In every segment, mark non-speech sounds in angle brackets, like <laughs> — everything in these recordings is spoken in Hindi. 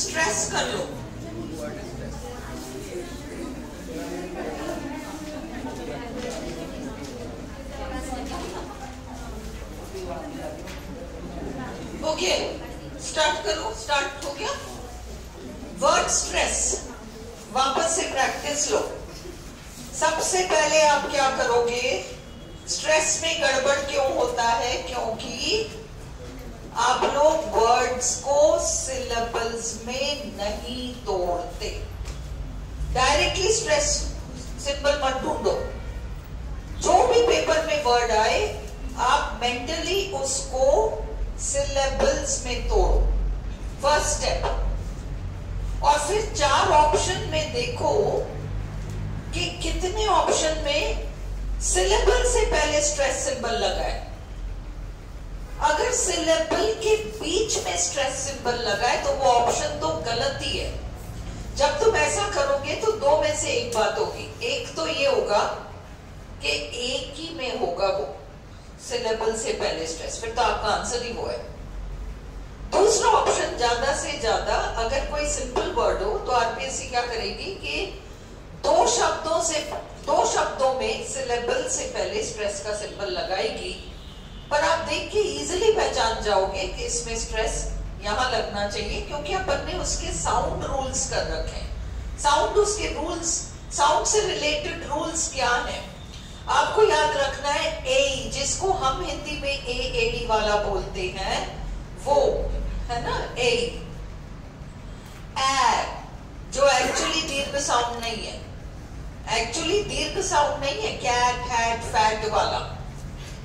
स्ट्रेस कर। लो ओके स्टार्ट करो स्टार्ट हो गया वर्ड स्ट्रेस वापस से प्रैक्टिस लो सबसे पहले आप क्या करोगे स्ट्रेस में गड़बड़ क्यों होता है क्योंकि आप लोग वर्ड्स को सिलेबल्स में नहीं तोड़ते डायरेक्टली स्ट्रेस सिंबल मत ढूंढो जो भी पेपर में वर्ड आए आप मेंटली उसको सिलेबल्स में तोड़ो। फ़र्स्ट स्टेप और फिर चार ऑप्शन में देखो कि कितने ऑप्शन में सिलेबल से पहले स्ट्रेस सिंबल लगा है। अगर सिलेबल के बीच में स्ट्रेस सिंबल लगा है तो वो ऑप्शन तो गलत ही है। जब तुम ऐसा करोगे तो दो में से एक बात होगी। एक तो ये होगा कि एक ही में होगा वो सिलेबल से पहले स्ट्रेस फिर तो आपका आंसर ही वो है। दूसरा ऑप्शन ज़्यादा से ज़्यादा, अगर कोई सिंपल वर्ड हो तो आरपीएससी क्या करेगी कि दो शब्दों से, दो शब्दों में सिलेबल से पहले स्ट्रेस का सिंबल लगाएगी। पर आप देख के इजिली पहचान जाओगे कि इसमें स्ट्रेस यहाँ लगना चाहिए, क्योंकि अपन ने उसके साउंड रूल्स कर रखे हैं। साउंड उसके रूल्स साउंड से रिलेटेड रूल्स क्या है? आपको याद रखना है ए जिसको हम हिंदी में ए एडी वाला बोलते हैं, वो है ना? जो एक्चुअली दीर्घ साउंड नहीं है। एक्चुअली दीर्घ साउंड नहीं है कैट फैट वाला।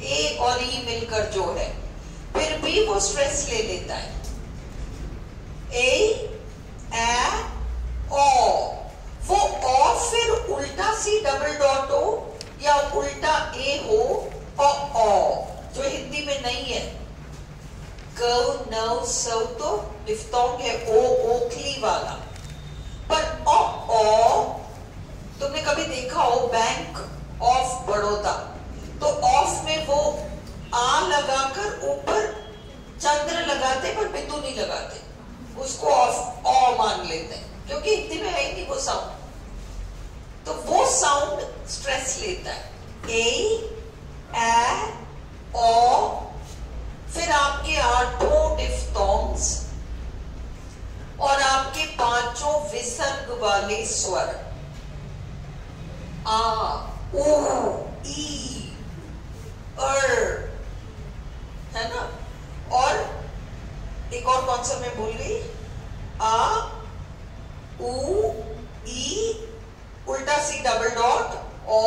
ए और ई मिलकर जो है। फिर भी वो स्ट्रेस ले लेता है। ए ए ओ वो फिर उल्टा सी डबल डॉट हो या उल्टा ए हो, और ओ जो हिंदी में नहीं है। क न सौ तो डिफ्थोंग है ओ ओखली वाला पर ओ ओ तुमने कभी देखा हो बैंक ऑफ़ बड़ौदा तो ऑफ़ में वो आ लगाकर ऊपर चंद्र लगाते, पर बिंदु नहीं लगाते। उसको ऑफ़ ऑ मान लेते हैं, क्योंकि हिंदी में है नहीं वो साउंड तो वो साउंड स्ट्रेस लेता है। ए ओ फिर आपके आठों डिफ्थोंग्स और आपके पाँचों विसर्ग वाले स्वर। आ ऊ ई अर है ना? और एक और कौन सा मैं भूल गई? आ, उ, ई, उल्टा सी, डबल डॉट, ओ,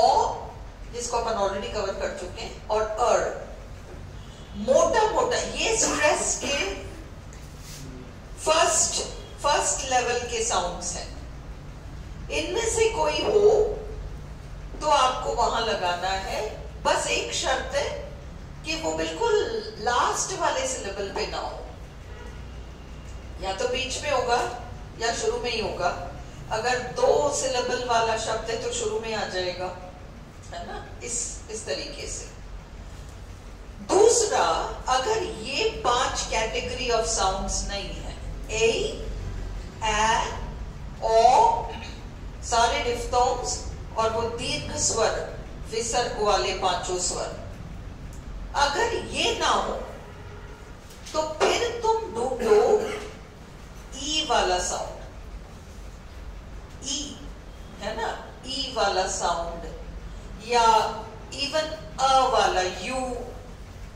जिसको अपन ऑलरेडी कवर कर चुके हैं, और अर मोटा मोटा ये स्ट्रेस के फ़र्स्ट फ़र्स्ट लेवल के साउंड्स हैं। इनमें से कोई हो तो आपको वहाँ लगाना है। बस एक शर्त है कि वो बिल्कुल लास्ट वाले सिलेबल पे ना हो। या तो बीच में होगा, या शुरू में ही होगा। अगर दो सिलेबल वाला शब्द है तो शुरू में आ जाएगा, है ना? इस इस तरीके से। दूसरा, अगर ये पाँच कैटेगरी ऑफ़ साउंड्स नहीं है ए ए ओ सारे डिफ्थोंग्स और वो दीर्घ स्वर विसर्ग वाले पाँचों स्वर। अगर ये ना हो तो फिर तुम ढूंढो ई वाला साउंड ई है ना? ई वाला साउंड या इवन अ वाला यू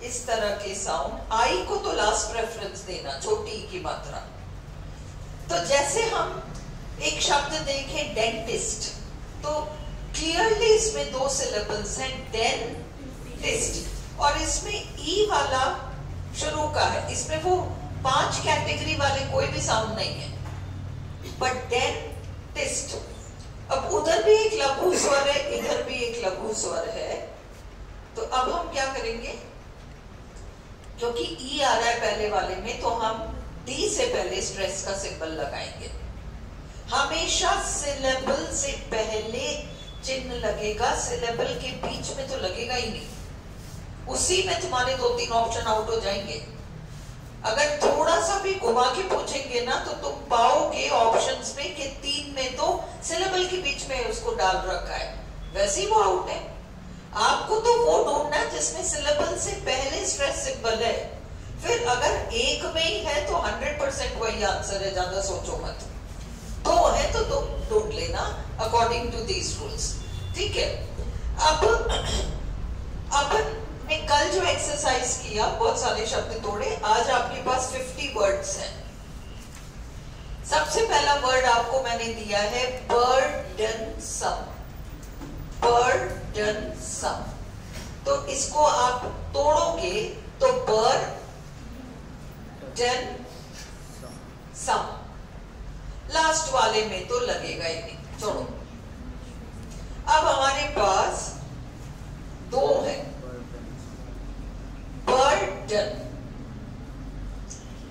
इस तरह के साउंड आई को तो लास्ट प्रेफरेंस देना, छोटी की मात्रा। तो जैसे हम एक शब्द देखें डेंटिस्ट तो क्लियरली इसमें दो सिलेबल्स हैं डेंटिस्ट और इसमें ई वाला शुरू का है। इसमें वो पाँच कैटेगरी वाले कोई भी साउंड नहीं है। बट डेंटिस्ट अब उधर भी एक लघु स्वर है, इधर भी एक लघु स्वर है। तो अब हम क्या करेंगे? क्योंकि ई आ रहा है पहले वाले में तो हम डी से पहले स्ट्रेस का सिंबल लगाएँगे। हमेशा सिलेबल से पहले चिन्ह लगेगा सिलेबल के बीच में तो लगेगा ही नहीं। उसी में तुम्हारे दो तीन ऑप्शन आउट हो जाएँगे। अगर थोड़ा सा भी घुमा के पूछेंगे ना तो तुम पाओगे ऑप्शंस में कि तीन में तो सिलेबल के बीच में उसको डाल रखा है। वैसे ही वो आउट है। आपको तो वो ढूंढना जिसमें सिलेबल से पहले स्ट्रेस सिंबल है। फिर अगर एक में ही है तो हंड्रेड परसेंट वही आंसर है, ज़्यादा सोचो मत। दो है तो तुम ढूंढ लेना अकॉर्डिंग टू दीज रूल्स ठीक है? अब अपन ने कल जो एक्सरसाइज किया, बहुत सारे शब्द तोड़े, आज आपके पास 50 वर्ड्स हैं। सबसे पहला वर्ड आपको मैंने दिया है बर्डन सम सम तो इसको आप तोड़ोगे तो बर डन सम लास्ट वाले में तो लगेगा ही नहीं। छोड़ो। अब हमारे पास दो है। बर्डन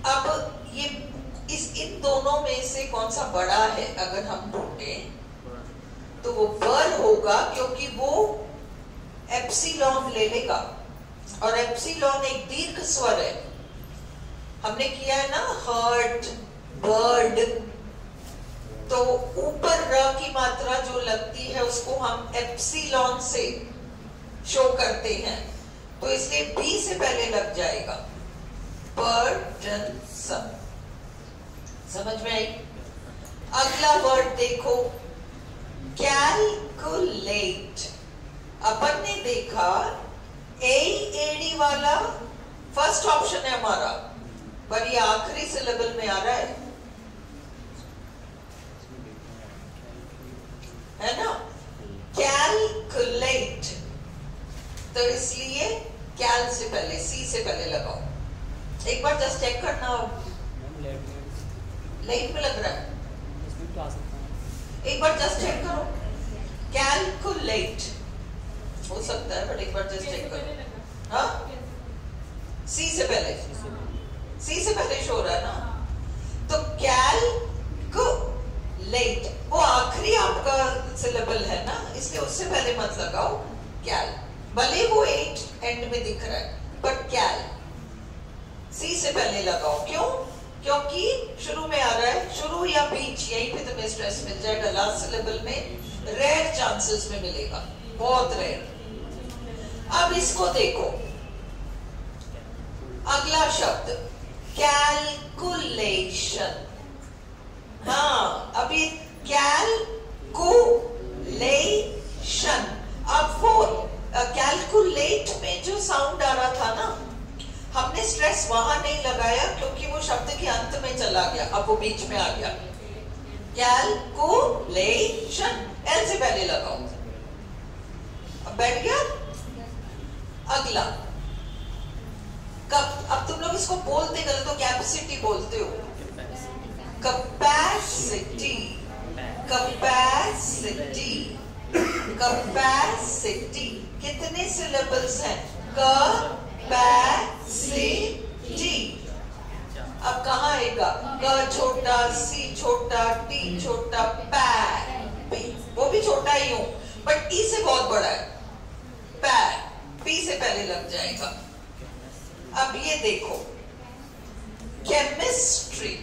अब ये इस इन दोनों में से कौन सा बड़ा है अगर हम ढूंढे? तो वो बर होगा क्योंकि वो एप्सिलॉन ले लेगा। और एप्सिलॉन एक दीर्घ स्वर है। हमने किया है ना हर्ट बर्ड तो ऊपर र की मात्रा जो लगती है, उसको हम एप्सिलॉन से शो करते हैं। तो इसलिए बी से पहले लग जाएगा। बर्डन सम समझ में आई? अगला वर्ड देखो। कैलकुलेट अपन ने देखा ए एडी वाला फ़र्स्ट ऑप्शन है हमारा। पर ये आखिरी सिलेबल में आ रहा है। है ना? कैलकुलेट तो इसलिए कैल से पहले सी से पहले लगाओ। एक बार जस्ट चेक करना। लाइट में लग रहा है। एक बार जस्ट चेक करो। कैलकुलेट हो सकता है बट एक बार जस्ट चेक करो। हाँ? सी से पहले। सी से पहले शो रहा है ना? तो कैलकुलेट वो आखिरी आपका सिलेबल है ना? इसलिए उससे पहले मत लगाओ। कैल भले वो एट एंड में दिख रहा है बट कैल सी से पहले लगाओ। क्यों? क्योंकि शुरू में आ रहा है, शुरू या बीच, यहीं पे तुम्हें स्ट्रेस मिल जाएगा। लास्ट सिलेबल में रेयर चांसेस में मिलेगा। बहुत रेयर अब इसको देखो। अगला शब्द कैलकुलेशन हाँ अभी कैलकुलेशन अब वो कैलकुलेट में जो साउंड आ रहा था ना हमने स्ट्रेस वहाँ नहीं लगाया क्योंकि वो शब्द के अंत में चला गया, अब वो बीच में आ गया। कैलकुलेशन एल से पहले लगाओ अब बैठ गया? अगला। कब अब तुम लोग इसको बोलते गलत तो कैपेसिटी बोलते हो। कैपेसिटी कैपेसिटी कैपेसिटी कितने सिलेबल्स हैं? कैपेसिटी अब कहा आएगा क? छोटा, सी छोटा, टी छोटा पै। वो भी छोटा ही हूँ बट ई से बहुत बड़ा है। पै पी से पहले लग जाएगा। अब ये देखो। केमिस्ट्री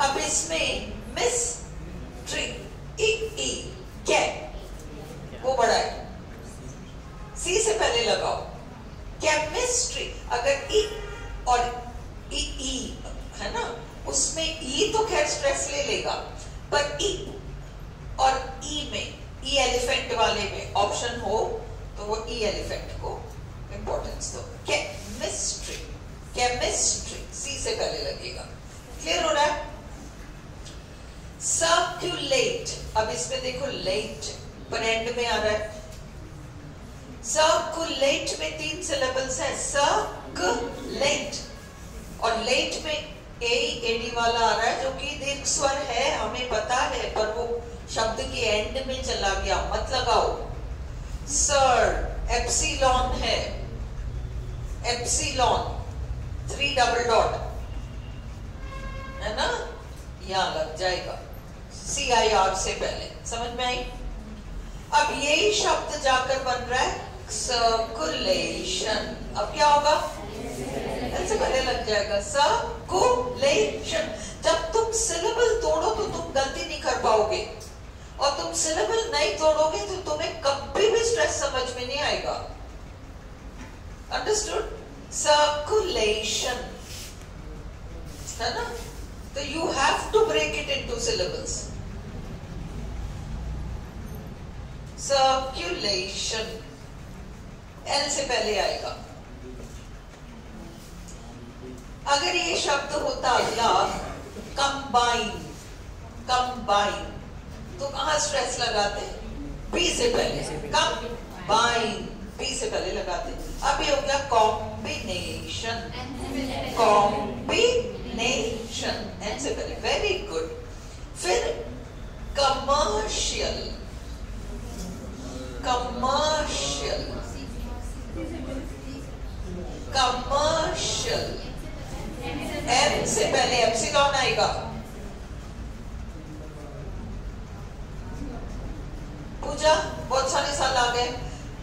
अब इसमें मिस ट्री ई ई के वो बड़ा है। सी से पहले लगाओ। केमिस्ट्री अगर ई और ई ई है ना? उसमें ई तो खैर स्ट्रेस ले लेगा, पर ई और ई में ई एलिफेंट वाले में ऑप्शन हो तो वो ई एलिफेंट को इंपॉर्टेंस दो। केमिस्ट्री केमिस्ट्री सी से पहले लगेगा। क्लियर हो रहा है? सर्कुलेट अब इसमें देखो लेट पर एंड में आ रहा है। सर्कुलेट में तीन सिलेबल्स है। सर्कुलेट और लेट में ए एडी वाला आ रहा है, जो कि दीर्घ स्वर है, हमें पता है, पर वो शब्द के एंड में चला गया। मत लगाओ। सर एप्सिलॉन है। एप्सिलॉन थ्री डबल डॉट है ना? यहाँ लग जाएगा। सी आई आर से पहले। समझ में आई? अब यही शब्द जाकर बन रहा है। सर्कुलेशन अब क्या होगा? एन से पहले लग जाएगा। सर्कुलेशन जब तुम सिलेबल तोड़ो तो तुम गलती नहीं कर पाओगे। और तुम सिलेबल नहीं तोड़ोगे तो तुम्हें कभी भी स्ट्रेस समझ में नहीं आएगा। अंडरस्टूड सर्कुलेशन है ना? तो you have to break it into syllables circulation L से पहले आएगा। अगर ये शब्द होता अगला कंबाइन कंबाइन तो कहा स्ट्रेस लगाते बी से पहले। कंबाइन बी से पहले लगाते अब ये हो गया कॉम्बिनेशन कॉम्बिनेशन एन से पहले। वेरी गुड फिर कमर्शियल commercial commercial. एम से पहले एप्सिलॉन आएगा? पूजा, बहुत सारे साल आ गए।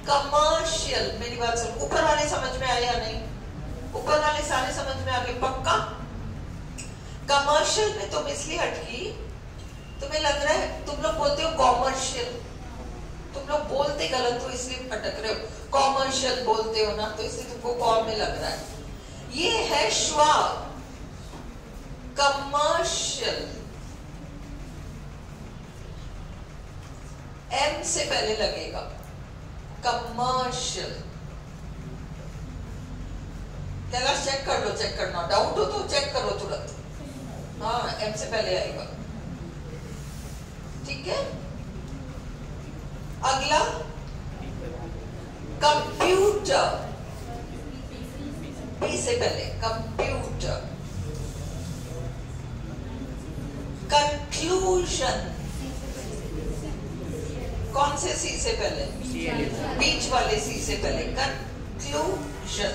कमर्शियल मेरी बात सुन। ऊपर वाले समझ में आए या नहीं? ऊपर वाले सारे समझ में आ गए। पक्का? कमर्शियल में तुम इसलिए अटकी तुम्हें लग रहा है तुम लोग बोलते हो कॉमर्शियल तुम लोग बोलते गलत हो, इसलिए अटक रहे हो। कॉमर्शियल बोलते हो ना तो इसलिए तुमको कॉम में लग रहा है। ये है श्वा कमर्शियल एम से पहले लगेगा। कमर्शियल कैलाश चेक कर लो चेक करना। डाउट हो तो चेक करो तुरंत। हाँ एम से पहले आएगा। ठीक है? अगला कंप्यूटर पी से पहले कंप्यूटर कंक्लूजन कौन से सी से पहले? बीच वाले सी से पहले. कंक्लूजन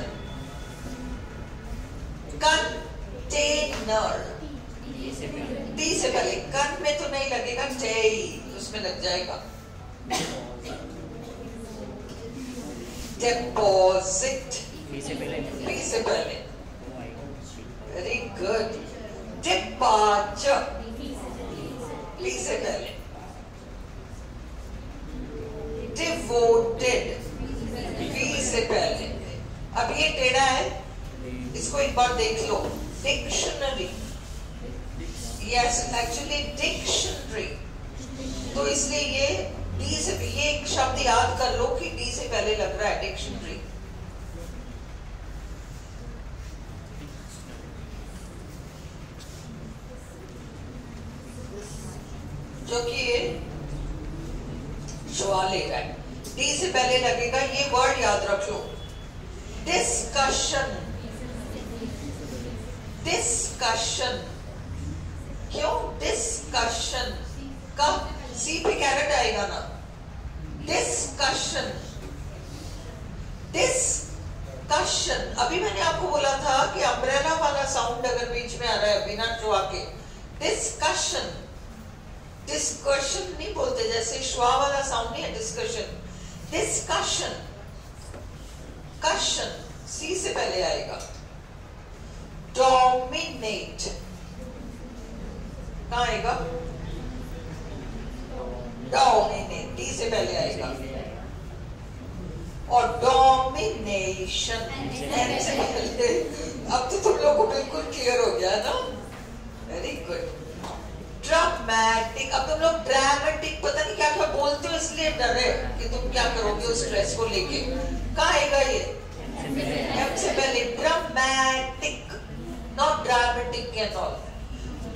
कंटेनर डी से पहले. कन में तो नहीं लगेगा टे उसमें लग जाएगा. गुड डिपार्चर बी से पहले डिवोटेड बी से पहले अब ये टेढ़ा है इसको एक बार देख लो. डिक्शनरी यस एक्चुअली डिक्शनरी तो इसलिए ये डी से ये एक शब्द याद कर लो कि डी से पहले लग रहा है डिक्शनरी जो कि ये शुआ ले रहा है. डी से पहले लगेगा, ये वर्ड याद रख. लो डिस्कशन डिस्कशन क्यों? डिस्कशन का सी पे कैरेट आएगा ना डिस्कशन डिस्कशन अभी मैंने आपको बोला था कि अम्ब्रेला वाला साउंड अगर बीच में आ रहा है, बिना चुआ के। डिस्कशन डिस्कशन नहीं बोलते, जैसे श्वा वाला साउंड नहीं है डिस्कशन डिस्कशन कशन सी से पहले आएगा. डोमिनेट कहा आएगा? डोमिनेट से पहले आएगा। और डोमिनेशन। अब तो तुम लोगों को बिल्कुल क्लियर हो गया ना? वेरी गुड ड्रामेटिक अब तुम लोग ड्रामेटिक पता नहीं क्या क्या बोलते हो, इसलिए डरे कि तुम क्या करोगे उस स्ट्रेस को लेके। कहा आएगा ये? एम से पहले dramatic not dramatic and all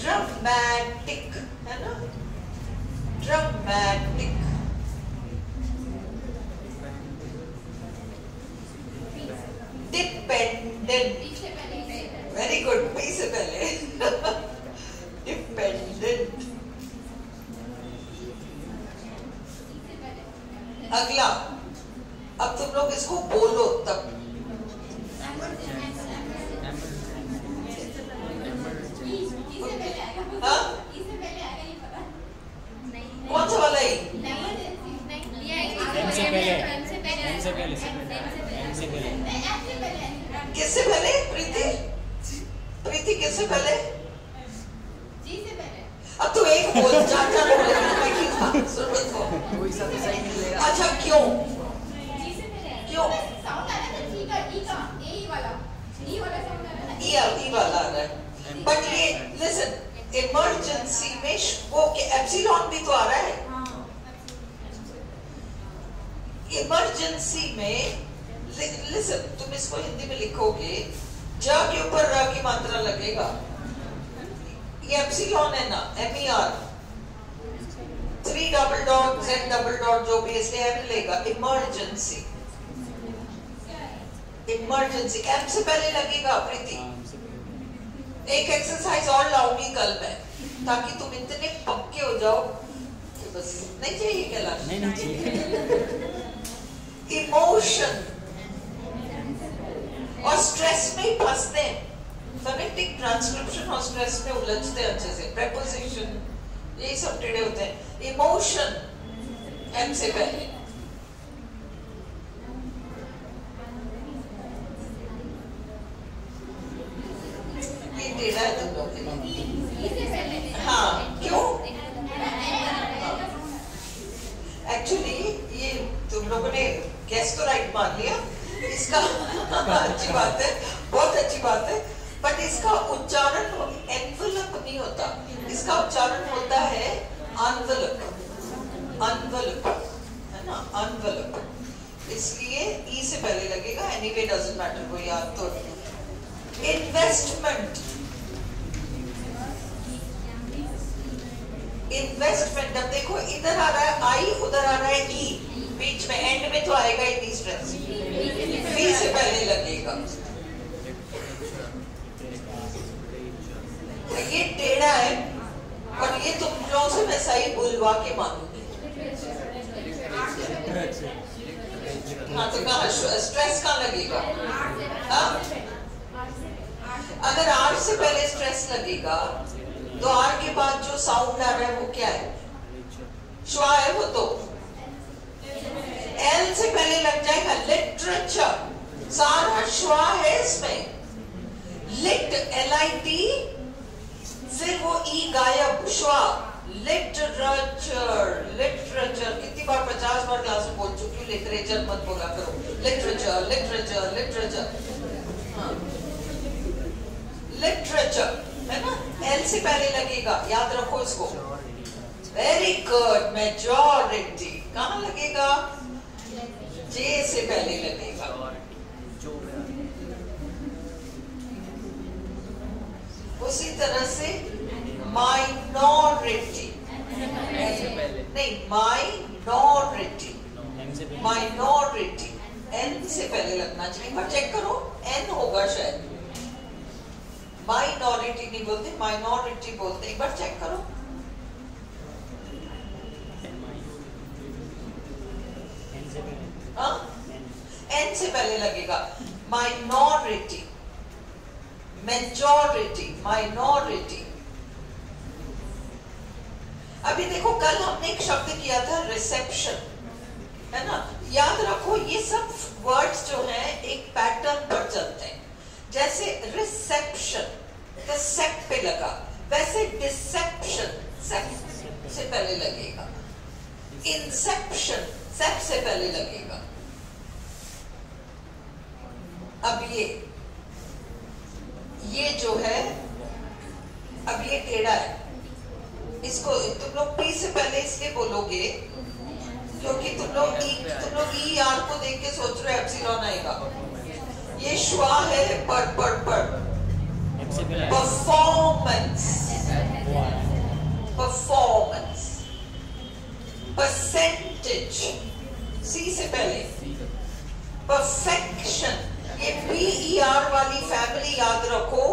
dramatic है ना? Dramatic dependent very good P से पहले डिपेंडेंट अगला। अब तुम लोग इसको बोलो तब। कौन सा वाला ही एम से पहले से पहले। से पहले। किससे पहले? प्रीति? प्रीति किससे पहले? अब तो एक बोल चार चार बोले मैं क्यों था। सुरभत को। कोई सा भी सही मिलेगा अच्छा क्यों? क्यों? ई ई वाला आ रहा है बट ये लिसन इमरजेंसी में वो एप्सिलॉन भी तो आ रहा है। इमरजेंसी में लिसन तुम इसको हिंदी में लिखोगे ज के ऊपर र की मात्रा लगेगा। ये एप्सिलॉन है ना? M E R three double dot Z double dot जो भी है, इसलिए एम लेगा इमरजेंसी इमरजेंसी एम से पहले लगेगा प्रीति। एक एक्सरसाइज और लाऊँगी कल मैं ताकि तुम इतने पक्के हो जाओ। कि बस नहीं चाहिए कैलाश नहीं नहीं चाहिए। <laughs> इमोशन और स्ट्रेस में ही फंसते हैं। फोनेटिक ट्रांसक्रिप्शन और स्ट्रेस में उलझते हैं अच्छे से। प्रेपोजिशन यही सब टेढ़े होते हैं। इमोशन एम से पहले। टेढ़ा है तुम लोग के लिए हाँ क्यों एक्चुअली ये तुम लोगों ने गैस तो राइट मान लिया इसका अच्छी बात है बहुत अच्छी बात है बट इसका उच्चारण एनवलप नहीं होता। इसका उच्चारण होता है अनवलप अनवलप है ना? अनवलप इसलिए ई से पहले लगेगा एनीवे डजंट मैटर कोई याद तो इन्वेस्टमेंट इन्वेस्टमेंट अब देखो, इधर आ रहा है आई उधर आ रहा है ई बीच में एंड में तो आएगा ही नहीं स्ट्रेस से पहले लगेगा। ये टेढ़ा है और ये तुम लोगों से मैं सही बुलवा के मानूँगी हाँ तो कहा स्ट्रेस कहाँ लगेगा? हाँ? अगर आर से पहले स्ट्रेस लगेगा तो आर के बाद जो साउंड आ रहा है वो क्या है? श्वा है वो तो। एल से पहले लग जाएगा लिटरेचर सारा श्वा है इसमें। लिट एल आई टी वो ई गायब, श्वा लिटरेचर लिटरेचर कितनी बार पचास बार क्लास में बोल चुकी हूँ लिटरेचर मत बोला करो। लिटरेचर लिटरेचर लिटरेचर हाँ। लिटरेचर है ना? एल से पहले लगेगा, याद रखो इसको। वेरी गुड मेजोरिटी कहाँ लगेगा? जे से पहले लगेगा जो उसी तरह से माइनॉरिटी नहीं माइनॉरिटी माइनॉरिटी एन से पहले लगना चाहिए। पर चेक करो एन होगा शायद। माइनॉरिटी नहीं बोलते माइनॉरिटी बोलते एक बार चेक करो। एन हाँ से पहले लगेगा। माइनॉरिटी मेजोरिटी माइनॉरिटी अभी देखो, कल हमने एक शब्द किया था रिसेप्शन है ना? याद रखो, ये सब वर्ड्स जो हैं, एक पैटर्न पर चलते हैं. जैसे रिसेप्शन सेप पे लगा. वैसे डिसेप्शन सेप से पहले लगेगा. इंसेप्शन सेप से पहले लगेगा. अब ये. ये जो है, अब ये टेढ़ा है। इसको, तुम लोग पी से पहले इसलिए बोलोगे, क्योंकि तुम लोग ई, तुम लोग ई आर को देख के सोच रहे हो आएगा। ये श्वा है, पर पर पर। परफॉर्मेंस परफॉर्मेंस परसेंटेज सी से पहले। परफेक्शन ये पी ई आर वाली फैमिली याद रखो।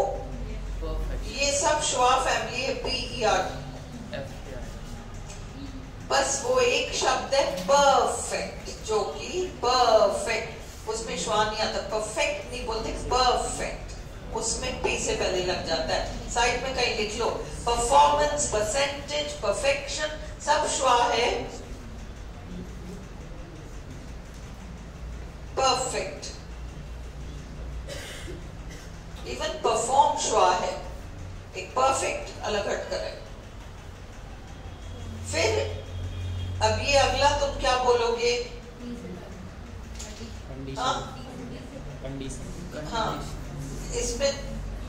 ये सब श्वा फैमिली है पी ई आर बस वो एक शब्द है परफेक्ट जो कि परफेक्ट उसमें श्वा नहीं आता परफेक्ट नहीं बोलते परफेक्ट उसमें पी से पहले लग जाता है। साइड में कहीं लिख लो परफॉर्मेंस परसेंटेज परफेक्शन सब श्वा है। Perfect इवन परफॉर्म श्वा है एक परफेक्ट अलग हटकर है फिर अब ये अगला तुम क्या बोलोगे हाँ कंडीशन कंडीशन हाँ इसमें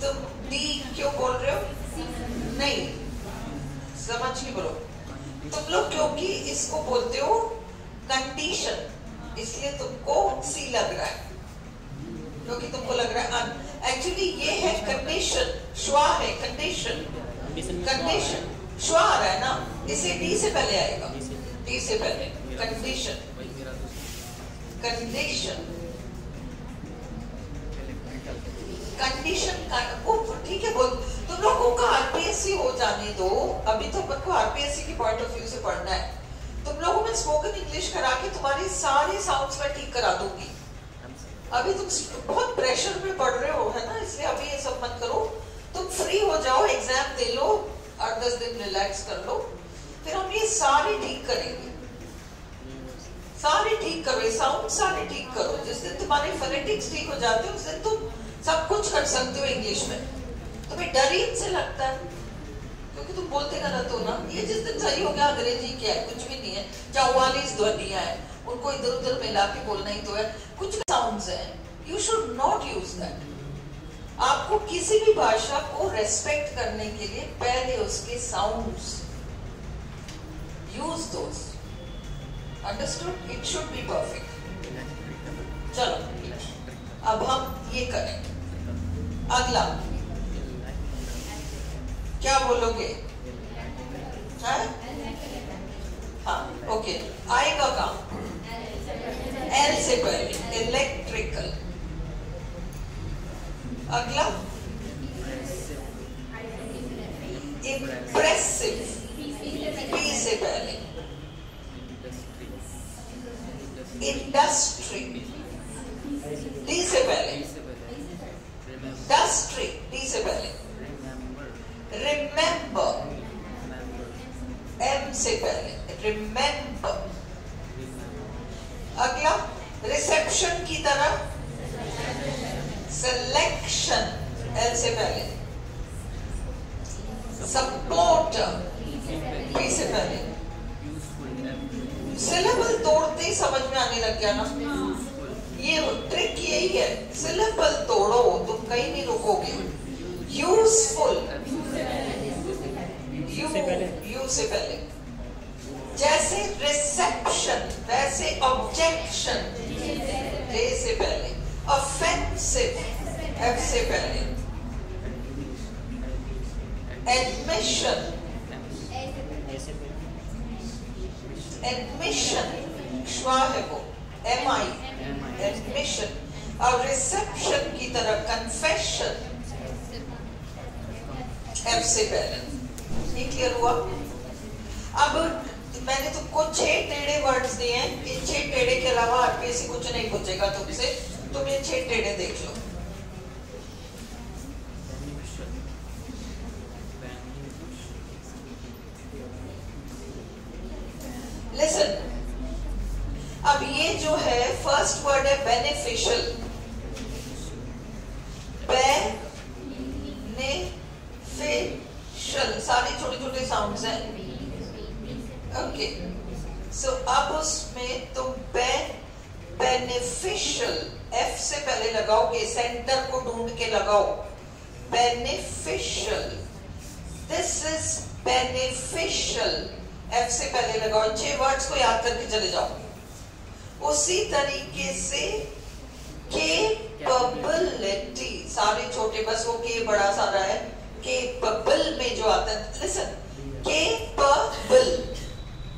तुम डी क्यों बोल रहे हो नहीं समझ के बोलो तुम लोग क्योंकि इसको बोलते हो कंडीशन इसलिए तुमको सी लग रहा है क्योंकि तुमको लग रहा है एक्चुअली ये है कंडीशन श्वा है कंडीशन कंडीशन में कंडीशन श्वा आ रहा है ना इसे डी से पहले आएगा डी से। डी से पहले कंडीशन वही मेरा दूसरा कंडीशन कंडीशन का ओ ठीक है, बोल। तुम लोगों का आरपीएससी हो जाने दो। अभी तो को आरपीएससी के पॉइंट ऑफ़ व्यू से पढ़ना है। तुम लोगों में स्पोकन इंग्लिश करा के तुम्हारी सारे साउंड्स मैं ठीक करा दूँगी। अभी तुम बहुत प्रेशर में पढ़ रहे हो, है ना? इसलिए अभी ये सब मत करो। तुम फ्री हो जाओ एग्ज़ाम दे लो, आठ दस दिन रिलैक्स कर लो। फिर हम ये सारे ठीक करेंगे। सारे ठीक करो साउंड सारे ठीक करो। जिस दिन तुम्हारे फोनेटिक्स ठीक हो जाते हैं, उस दिन तुम सब कुछ कर सकते हो इंग्लिश में। तुम्हें डर ही इनसे लगता है। क्योंकि तुम बोलते गलत हो ना। ये जिस दिन सही हो गया, अंग्रेज़ी क्या है? कुछ भी नहीं है। चौवालीस ध्वनिया है। उनको इधर उधर मिला के बोलना ही तो है। कुछ साउंड्स हैं। You should not use that आपको किसी भी भाषा को रेस्पेक्ट करने के लिए पहले उसके साउंड्स यूज़ दोस्त understood it should be perfect चलो। अब हम ये करें। अगला। क्या बोलोगे? हाँ? ओके आएगा काम। एल से पहले इलेक्ट्रिकल अगला। इम्प्रेसिव पी से पहले. इंडस्ट्री डी से पहले. डी से पहले रिमेम्बर एम से पहले रिमेम्बर अगला रिसेप्शन की तरह सिलेक्शन एल से पहले सपोर्टर पी से पहले सिलेबल तोड़ते ही समझ में आने लग गया ना। ये ट्रिक यही है सिलेबल तोड़ो तुम कहीं नहीं रुकोगे यूजफुल यू से पहले। यू से पहले जैसे रिसेप्शन वैसे ऑब्जेक्शन जे से पहले ऑफेंसिव एफ़ से पहले एडमिशन एडमिशन श्वा है वो एम आई एडमिशन और रिसेप्शन की तरह कन्फेशन एफ़ से पहले ये क्लियर हुआ? अब मैंने तुमको छह टेढ़े वर्ड्स दिए हैं। इन छह टेढ़े के अलावा आरपीएससी कुछ नहीं पूछेगा तुमसे। तुम ये छह टेढ़े देख लो लिसन अब ये जो है फ़र्स्ट वर्ड है बेनिफिशियल बेनिफिशियल सारे छोटे छोटे साउंड्स हैं ओके सो अब उसमें तुम बे बेनिफिशियल एफ़ से पहले लगाओगे सेंटर को ढूंढ के लगाओ beneficial this is beneficial F से पहले लगाओ, छह वर्ड्स को याद करके चले जाओ। उसी तरीके से केपेबिलिटी सारे छोटे बस वो के बड़ा सारा है केपेबल में जो आता है लिसन केपेबल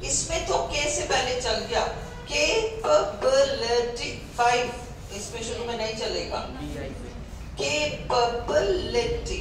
इसमें तो के से पहले चल गया। केपेबिलिटी फाइव इसमें शुरू में नहीं चलेगा। केपेबिलिटी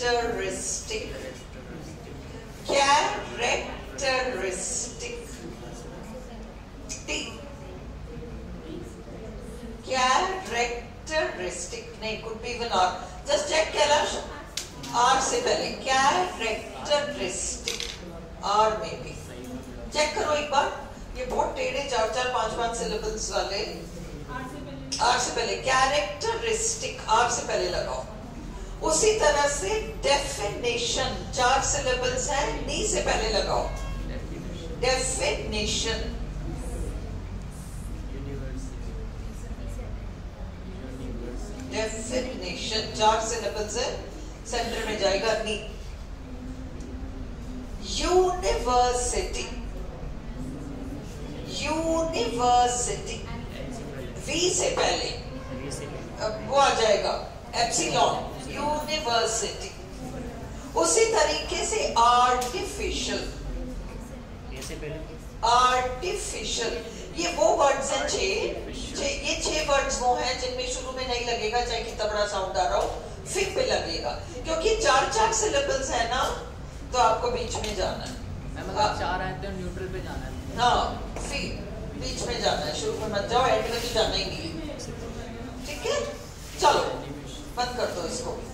कैरेक्टरिस्टिक टी कैरेक्टरिस्टिक नहीं कुड बी इवन और जस्ट चेक कैलाश आर से पहले. कैरेक्टरिस्टिक आर में भी चेक करो एक बार. ये बहुत टेढ़े चार चार, पाँच पाँच सिलेबल्स वाले. आर से पहले. कैरेक्टरिस्टिक आर से पहले लगाओ. उसी तरह से डेफिनेशन चार सिलेबल्स है, नी से पहले लगाओ। डेफिनेशन डेफिनेशन चार सिलेबल्स है सेंटर में जाएगा नी। यूनिवर्सिटी यूनिवर्सिटी वी से पहले। वी आ जाएगा एप्सिलॉन यूनिवर्सिटी उसी तरीके से आर्टिफिशियल आर्टिफिशियल ये वो वर्ड्स हैं छह छह- ये छह वर्ड्स वो हैं जिनमें शुरू में नहीं लगेगा चाहे कितना बड़ा साउंड आ रहा हो फिर पे लगेगा। क्योंकि चार चार सिलेबल्स है ना तो आपको बीच में जाना है। मैम हाँ। चार आए तो न्यूट्रल पे जाना है। हाँ फिर बीच में जाना है। शुरू में मत जाओ एंड में तो जाना ही नहीं। ठीक है? चलो। बंद कर दो इसको।